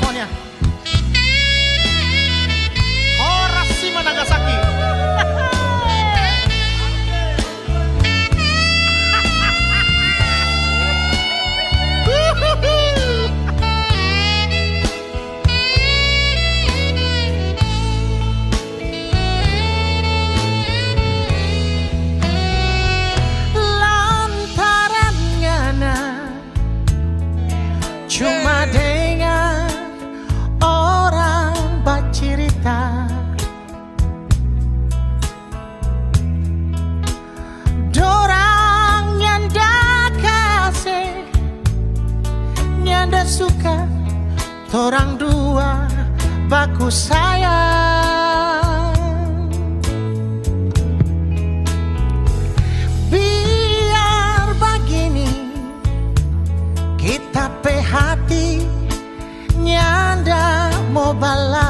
放下 Torang dua baku sayang. Biar begini Kita pe hati Nyanda mau balai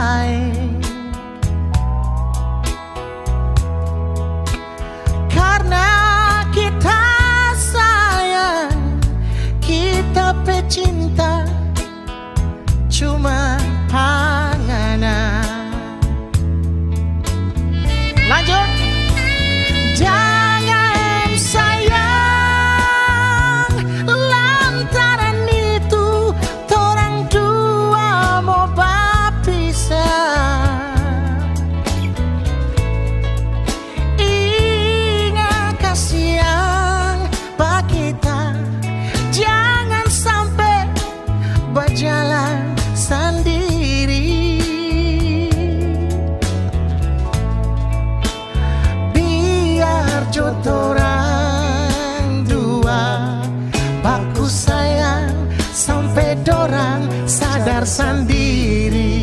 sadar sendiri.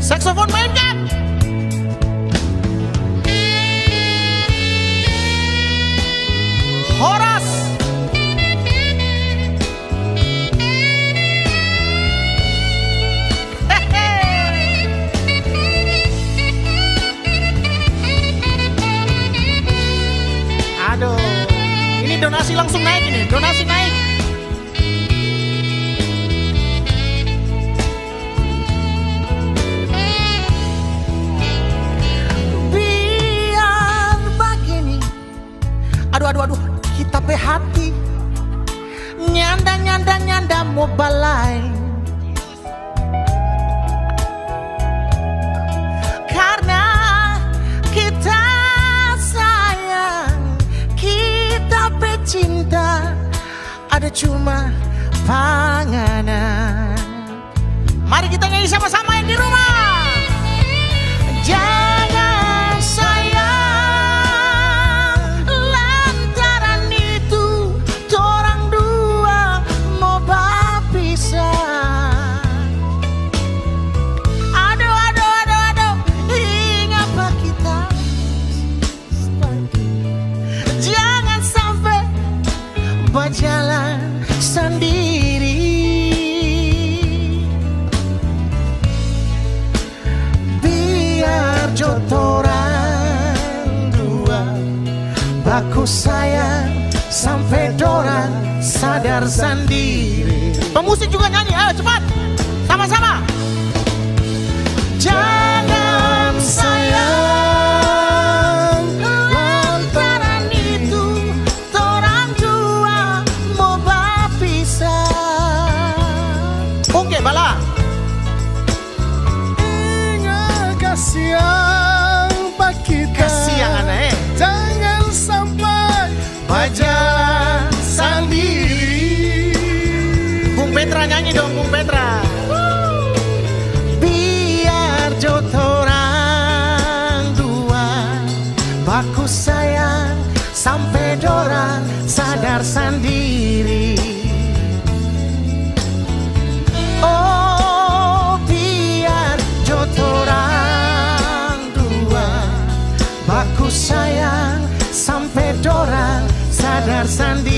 Saksofon mainkan Horas. Aduh, ini donasi langsung naik ini, donasi aduh aduh kita pe hati nyanda nyanda nyanda mau balai. Karena kita sayang, kita pecinta, ada cuma panganan. Mari kita nyanyi sama-sama yang di rumah. Baku sayang sampai dorang sadar sendiri. Pemusik juga nyanyi, ayo cepat Petra nyanyi dong Bung Petra. Biar jotoran dua Baku sayang Sampai dorang sadar sendiri. Oh biar jotoran dua Baku sayang Sampai dorang sadar sendiri